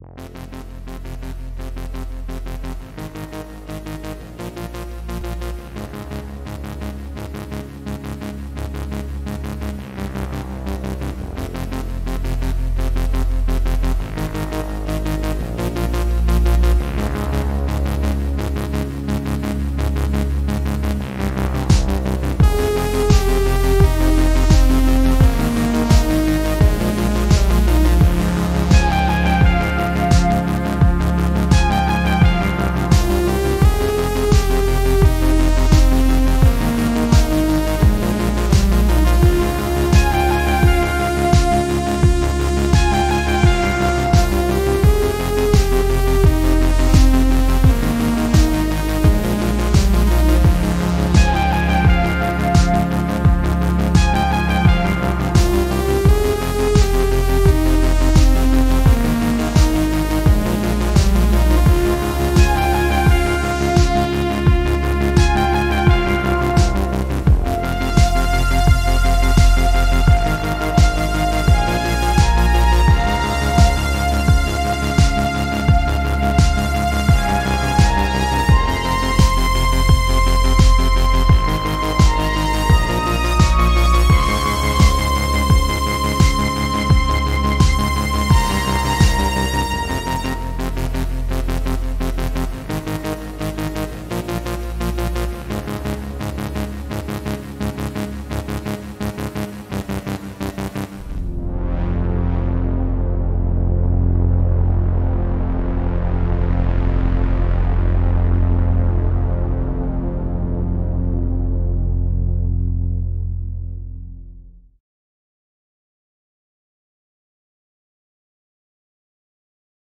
you